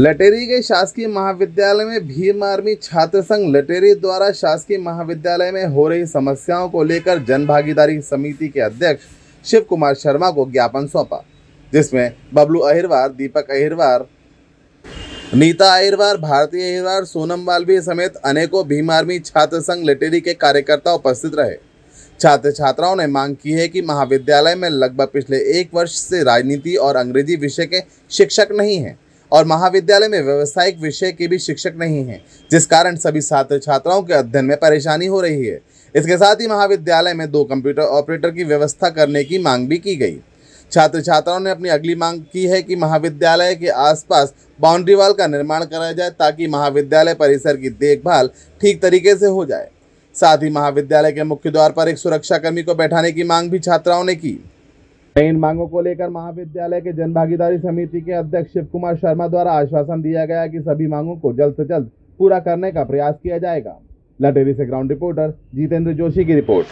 लटेरी के शासकीय महाविद्यालय में भीम आर्मी छात्र संघ लटेरी द्वारा शासकीय महाविद्यालय में हो रही समस्याओं को लेकर जन भागीदारी समिति के अध्यक्ष शिव कुमार शर्मा को ज्ञापन सौंपा, जिसमें बबलू अहिरवार, दीपक अहिरवार, नीता अहिरवार, भारती अहिरवार, सोनम बालवी समेत अनेकों भीम आर्मी छात्र संघ लटेरी के कार्यकर्ता उपस्थित रहे। छात्र छात्राओं ने मांग की है कि महाविद्यालय में लगभग पिछले एक वर्ष से राजनीति और अंग्रेज़ी विषय के शिक्षक नहीं हैं। और महाविद्यालय में व्यावसायिक विषय के भी शिक्षक नहीं हैं, जिस कारण सभी छात्र छात्राओं के अध्ययन में परेशानी हो रही है। इसके साथ ही महाविद्यालय में दो कंप्यूटर ऑपरेटर की व्यवस्था करने की मांग भी की गई। छात्र छात्राओं ने अपनी अगली मांग की है कि महाविद्यालय के आसपास बाउंड्री वॉल का निर्माण कराया जाए, ताकि महाविद्यालय परिसर की देखभाल ठीक तरीके से हो जाए। साथ ही महाविद्यालय के मुख्य द्वार पर एक सुरक्षाकर्मी को बैठाने की मांग भी छात्राओं ने की। इन मांगों को लेकर महाविद्यालय के जन भागीदारी समिति के अध्यक्ष शिव कुमार शर्मा द्वारा आश्वासन दिया गया कि सभी मांगों को जल्द से जल्द पूरा करने का प्रयास किया जाएगा। लटेरी से ग्राउंड रिपोर्टर जितेंद्र जोशी की रिपोर्ट।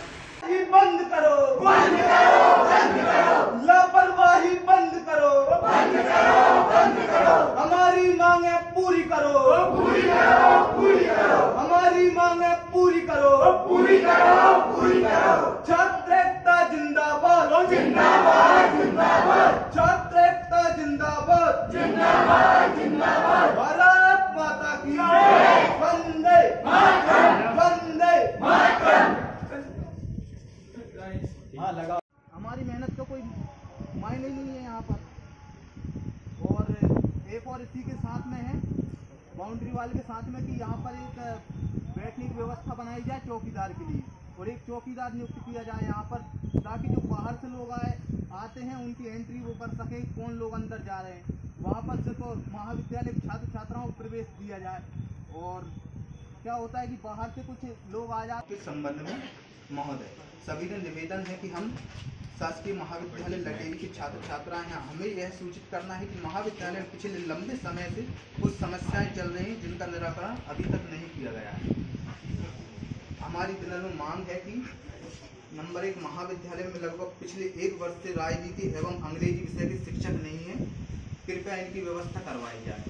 बंद करो बंद करो बंद करो। लापरवाही बंद करो बंद करो बंद करो। हमारी मांगे पूरी करो। पूरी करो पूरी करो। हमारी मांगे पूरी करो। पूरी करो पूरी करो। जिंदाबाद जिंदाबाद। छात्र एकता जिंदाबाद जिंदाबाद जिंदाबाद भारत माता की वंदे वंदे हाँ लगा हमारी मेहनत का कोई मायने नहीं है यहाँ पर और एक और इसी के साथ में है बाउंड्री वाल के साथ में कि यहाँ पर एक बैठने की व्यवस्था बनाई जाए चौकीदार के लिए और एक चौकीदार नियुक्त किया जाए यहाँ पर ताकि जो बाहर से लोग आए, आते हैं, उनकी एंट्री वो कर सके कौन लोग अंदर जा रहे हैं। वहाँ पर सिर्फ़ महाविद्यालय के छात्र छात्राओं को प्रवेश दिया जाए। और क्या होता है कि बाहर से कुछ लोग आ जाते के संबंध में महोदय, सभी ने निवेदन है कि हम शासकीय महाविद्यालय लटेरी के छात्र छात्राएँ हैं। हमें यह सूचित करना है कि महाविद्यालय में पिछले लंबे समय से कुछ समस्याएँ चल रही हैं जिनका निराकरण अभी तक नहीं किया गया है। हमारी दिनों में मांग है कि नंबर एक, महाविद्यालय में लगभग पिछले एक वर्ष से राजनीति एवं अंग्रेज़ी विषय के शिक्षक नहीं है। कृपया इनकी व्यवस्था करवाई जाए।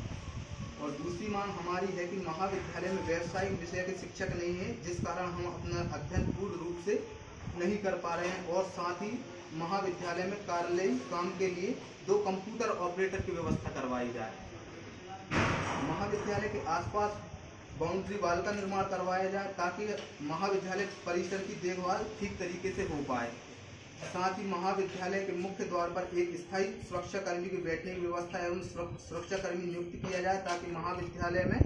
और दूसरी मांग हमारी है कि महाविद्यालय में व्यावसायिक विषय के शिक्षक नहीं है, जिस कारण हम अपना अध्ययन पूर्ण रूप से नहीं कर पा रहे हैं। और साथ ही महाविद्यालय में कार्यालयी काम के लिए दो कंप्यूटर ऑपरेटर की व्यवस्था करवाई जाए। महाविद्यालय के आसपास बाउंड्री वाल का निर्माण करवाया जाए ताकि महाविद्यालय परिसर की देखभाल ठीक तरीके से हो पाए। साथ ही महाविद्यालय के मुख्य द्वार पर एक स्थायी सुरक्षा कर्मी की बैठने की व्यवस्था एवं सुरक्षा कर्मी नियुक्त किया जाए ताकि महाविद्यालय में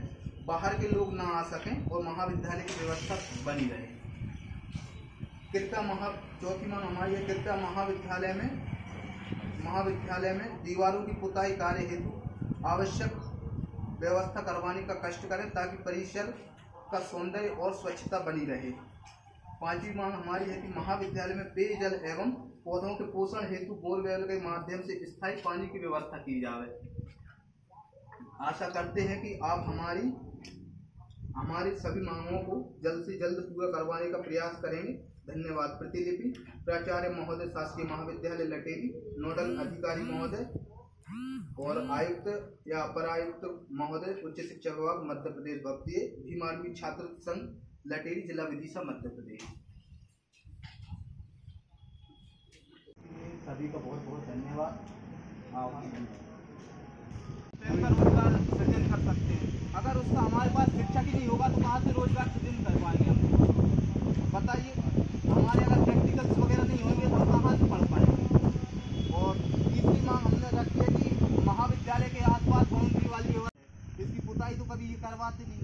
बाहर के लोग ना आ सकें और महाविद्यालय की व्यवस्था बनी रहे। कृपया महा चौथी मांग हमारी है, कृपया महाविद्यालय में महाविद्यालय में दीवारों की पुताई कार्य हेतु आवश्यक व्यवस्था करवाने का कष्ट करें ताकि परिसर का सौंदर्य और स्वच्छता बनी रहे। पांचवी मांग हमारी है कि महाविद्यालय में पेयजल एवं पौधों के पोषण हेतु बोरवेल के माध्यम से स्थायी पानी की व्यवस्था की जाए आशा करते हैं कि आप हमारी हमारी सभी मांगों को जल्द से जल्द पूरा करवाने का प्रयास करेंगे। धन्यवाद। प्रतिलिपि प्राचार्य महोदय शासकीय महाविद्यालय लटेरी, नोडल अधिकारी महोदय और आयुक्त या अपर आयुक्त महोदय उच्च शिक्षा विभाग मध्य प्रदेश भक्तिय भीमार्मी छात्र संघ लटेरी जिला विदिशा मध्य प्रदेश। सभी का बहुत बहुत धन्यवाद। रोज़गार सृजन कर सकते हैं। अगर उसका हमारे पास शिक्षा ही नहीं होगा तो कहाँ से रोज़गार सृजन कर पाएँगे हम बताइए हमारे अगर प्रैक्टिकल्स वगैरह नहीं होंगे तो कहाँ से पढ़ पाएँगे और तीसरी मांग हमने रखी है कि महाविद्यालय के आसपास बाउंड्री वाली व्यवस्था इसकी पुताई तो कभी ये करवाते नहीं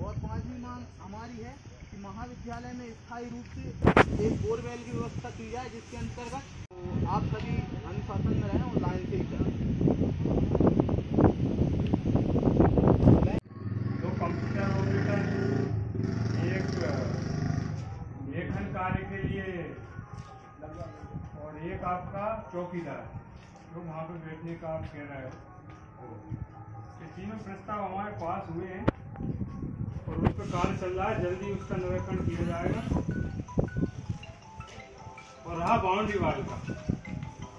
और पांचवी मांग हमारी है कि महाविद्यालय में स्थायी रूप से एक बोरवेल की व्यवस्था की जाए जिसके अंतर्गत तो आप सभी अनुशासन में रहें और लाइन से ही लिए और एक आपका चौकीदार, जो वहाँ पे बैठने का आप कह रहे हो। ये तीनों प्रस्ताव हमारे पास हुए हैं। और उस पर कार्य चल रहा है, जल्दी उसका निरीक्षण किया जाएगा। और रहा बाउंड्री वाल का।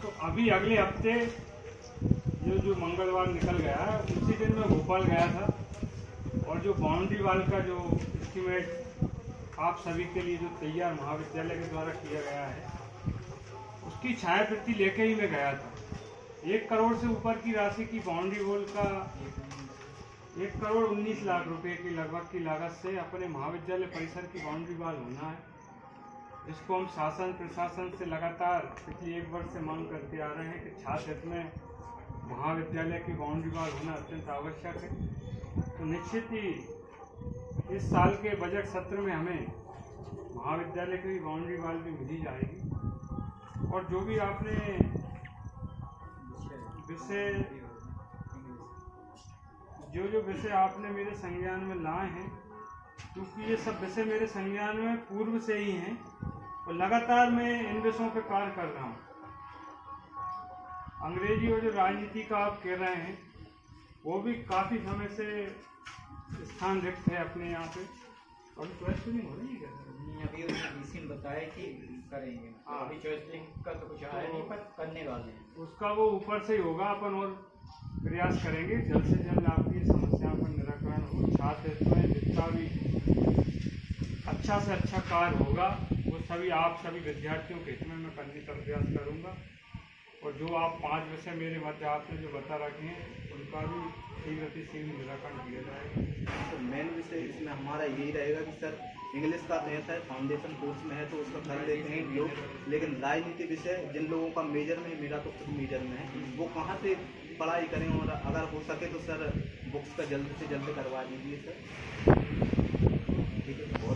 तो अभी अगले हफ़्ते जो जो मंगलवार निकल गया है, उसी दिन मैं भोपाल गया था। और जो बाउंड्री वाल का जो एस्टिमेट आप सभी के लिए जो तैयार महाविद्यालय के द्वारा किया गया है, उसकी छाया प्रति लेके ही मैं गया था। एक करोड़ से ऊपर की राशि की बाउंड्री वॉल का एक करोड़ उन्नीस लाख रुपए की लगभग की लागत से अपने महाविद्यालय परिसर की बाउंड्री वॉल होना है। इसको हम शासन, प्रशासन से लगातार पिछले एक वर्ष से मांग करते आ रहे हैं कि छात्र हित में महाविद्यालय की बाउंड्री वॉल होना अत्यंत आवश्यक है। तो निश्चित ही इस साल के बजट सत्र में हमें महाविद्यालय की बाउंड्री वॉल भी मिली जाएगी। और जो भी आपने विषय जो जो विषय आपने मेरे संज्ञान में लाए हैं क्योंकि ये सब विषय मेरे संज्ञान में पूर्व से ही हैं और लगातार मैं इन विषयों पर कार्य कर रहा हूँ। अंग्रेज़ी और जो राजनीति का आप कह रहे हैं वो भी काफ़ी समय से स्थान रिक्त है अपने यहाँ पे। और क्वेश्चनिंग हो रही है क्या? अभी उसने बताया कि करेंगे। हाँ। अभी चॉइस लिंक का तो कुछ आया नहीं पर करने वाले हैं। उसका वो ऊपर से ही होगा अपन और प्रयास करेंगे। जल्द से जल्द आपकी समस्याओं का निराकरण हो। छात्र में जितना भी अच्छा से अच्छा कार्य होगा, वो सभी आप सभी विद्यार्थियों के हित में मैं करने का प्रयास करूँगा। और जो आप पाँच विषय मेरे मध्य आपने जो बता रखे हैं, उनका भी शीघ्र शीघ्र निराकरण किया जाएगा। तो मेन विषय इसमें हमारा यही रहेगा कि सर इंग्लिश का ऐसा है फाउंडेशन कोर्स में है तो उसका कर लेते हैं लोग। लेकिन राजनीति विषय जिन लोगों का मेजर में, मेरा तो खुद मेजर में है, वो कहाँ से पढ़ाई करें और अगर हो सके तो सर बुक्स का जल्द से जल्द करवा दीजिए, सर। ठीक है, बहुत